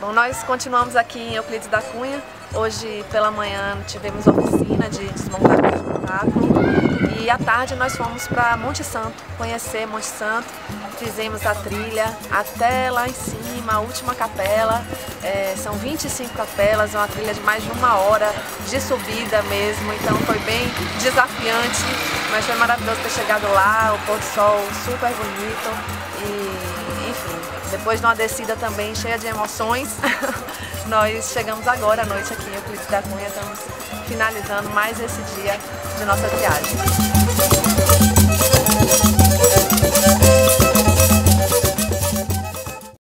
Bom, nós continuamos aqui em Euclides da Cunha. Hoje pela manhã tivemos oficina de desmontar o espetáculo e à tarde nós fomos para Monte Santo, conhecer Monte Santo. Fizemos a trilha até lá em cima a última capela. É, são 25 capelas, é uma trilha de mais de uma hora de subida mesmo, então foi bem desafiante, mas foi maravilhoso ter chegado lá, o pôr do sol super bonito e enfim, depois de uma descida também cheia de emoções, nós chegamos agora à noite aqui em Euclides da Cunha, estamos finalizando mais esse dia de nossa viagem.